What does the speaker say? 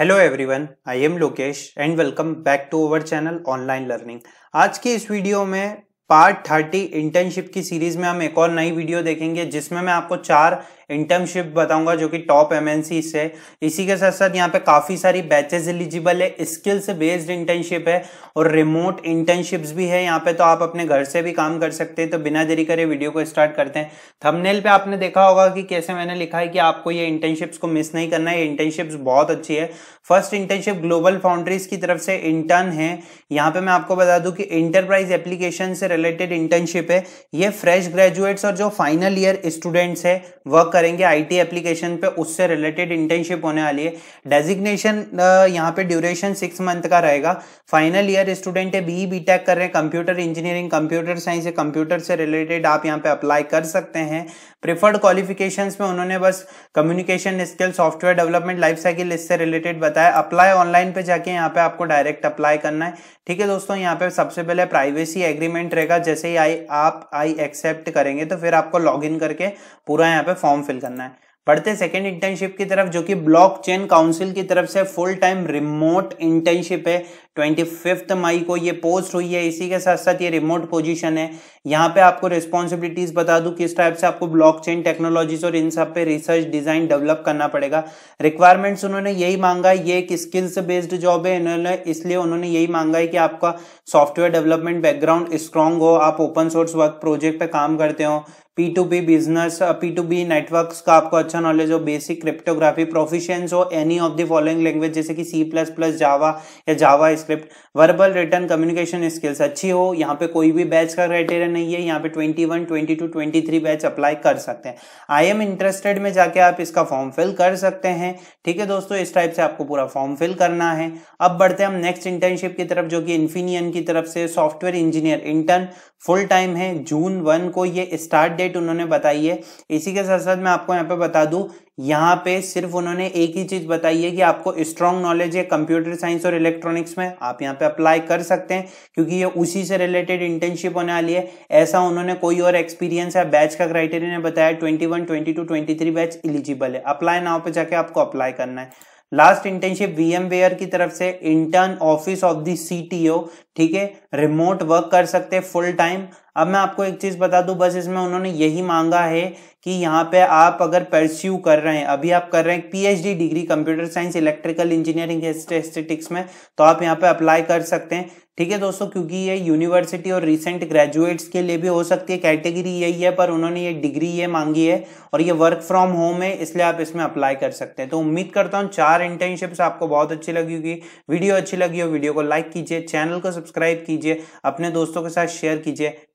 Hello everyone I am Lokesh and welcome back to our channel online learning आज की इस video में part thirty internship की series में हम एक और नई वीडियो देखेंगे, जिसमें मैं आपको चार इंटर्नशिप बताऊँगा जो कि टॉप एमएनसी से इसी के साथ साथ यहाँ पे काफ़ी सारी बैचेस एलिजिबल है। स्किल्स बेस्ड इंटर्नशिप है और रिमोट इंटर्नशिप्स भी है। यहाँ पे तो आप अपने घर से भी काम कर सकते हैं। तो बिना देरी करे वीडियो को स्टार्ट करते हैं। थंबनेल पे आपने देखा होगा कि कैसे मैंने लिखा है कि आपको ये इंटर्नशिप्स को मिस नहीं करना है। इंटर्नशिप्स बहुत अच्छी है। फ़र्स्ट इंटर्नशिप ग्लोबल फाउंड्रीज की तरफ़ से इंटर्न है। यहाँ पे मैं आपको बता दूँ कि इंटरप्राइज एप्लीकेशन से रिलेटेड इंटर्नशिप है। ये फ्रेश ग्रेजुएट्स और जो फाइनल ईयर स्टूडेंट्स है वर्क करेंगे आईटी एप्लीकेशन पे, उससे रिलेटेड इंटर्नशिप होने वाली है। डेजिग्नेशन यहाँ पे ड्यूरेशन सिक्स मंथ का रहेगा। फाइनल ईयर स्टूडेंट है बी बी टेक कर रहे हैं कंप्यूटर इंजीनियरिंग कंप्यूटर साइंस है कंप्यूटर से रिलेटेड आप यहाँ पे अप्लाई कर सकते हैं। प्रिफर्ड क्वालिफिकेशंस में उन्होंने बस communication skill software development life cycle इससे रिलेटेड बताया। अप्लाई ऑनलाइन पे जाके यहाँ पे आपको डायरेक्ट अप्लाई करना है। ठीक है दोस्तों, यहाँ पे सबसे पहले प्राइवेसी एग्रीमेंट रहेगा। जैसे ही आई, आप आई एक्सेप्ट करेंगे तो फिर आपको लॉग इन करके पूरा यहाँ पे फॉर्म फिल करना है। बढ़ते सेकेंड इंटर्नशिप की तरफ़, जो कि ब्लॉक चेन काउंसिल की तरफ़ से फुल टाइम रिमोट इंटर्नशिप है। ट्वेंटी फिफ्थ मई को ये पोस्ट हुई है। इसी के साथ साथ ये रिमोट पोजीशन है। यहाँ पे आपको रिस्पॉन्सिबिलिटीज बता दूँ, किस टाइप से आपको ब्लॉकचेन टेक्नोलॉजीज़ और इन सब पे रिसर्च डिज़ाइन डेवलप करना पड़ेगा। रिक्वायरमेंट्स उन्होंने यही मांगा है, ये एक स्किल्स बेस्ड जॉब है इन्होंने, इसलिए उन्होंने यही मांगा है कि आपका सॉफ्टवेयर डेवलपमेंट बैकग्राउंड स्ट्रांग हो, आप ओपन सोर्स वर्क प्रोजेक्ट पे काम करते हो। P to B business P to B network का आपको अच्छा नॉलेज हो बेसिक क्रिप्टोग्राफी प्रोफिशियंस हो any of the following language जैसे कि सी प्लस प्लस जावा या JavaScript verbal written communication skills अच्छी हो यहाँ पे कोई भी बैच का क्राइटेरिया नहीं है यहाँ पे 21, 22, 23 बैच अप्लाई कर सकते हैं। आई एम इंटरेस्टेड में जाके आप इसका फॉर्म फिल कर सकते हैं। ठीक है दोस्तों इस टाइप से आपको पूरा फॉर्म फिल करना है। अब बढ़ते हैं हम नेक्स्ट इंटर्नशिप की तरफ़ जो कि इन्फिनियन की तरफ़ से software engineer intern full time है, जून वन को ये स्टार्ट डेट उन्होंने बताई है। इसी के साथ साथ मैं आपको यहाँ पे बता दूँ, यहाँ पे सिर्फ़ उन्होंने एक ही चीज़ बताई है कि आपको स्ट्रॉन्ग नॉलेज है कंप्यूटर साइंस और इलेक्ट्रॉनिक्स में, आप यहाँ पे अप्लाई कर सकते हैं, क्योंकि ये उसी से रिलेटेड इंटर्नशिप होने वाली है। ऐसा उन्होंने कोई और एक्सपीरियंस है बैच का क्राइटेरिया ने बताया twenty one twenty two twenty three batch eligible है। अप्लाई नाव पे जाके आपको अप्लाई करना है। लास्ट इंटर्नशिप वीएम वेयर की तरफ़ से intern office of the CTO ठीक है? रिमोट वर्क कर सकते हैं फुल टाइम अब मैं आपको एक चीज़ बता दूँ, बस इसमें उन्होंने यही मांगा है कि यहाँ पे आप अगर परस्यू कर रहे हैं, अभी आप कर रहे हैं PhD degree computer science electrical engineering aesthetics में तो आप यहाँ पे अप्लाई कर सकते हैं। ठीक है दोस्तों, क्योंकि ये यूनिवर्सिटी और रिसेंट ग्रेजुएट्स के लिए भी हो सकती है कैटेगरी यही है, पर उन्होंने ये डिग्री ये मांगी है और ये वर्क फ्रॉम होम है, इसलिए आप इसमें अप्लाई कर सकते हैं। तो उम्मीद करता हूँ चार इंटर्नशिप्स आपको बहुत अच्छी लगी होगी वीडियो अच्छी लगी हो वीडियो को लाइक कीजिए चैनल को सब्सक्राइब कीजिए, अपने दोस्तों के साथ शेयर कीजिए।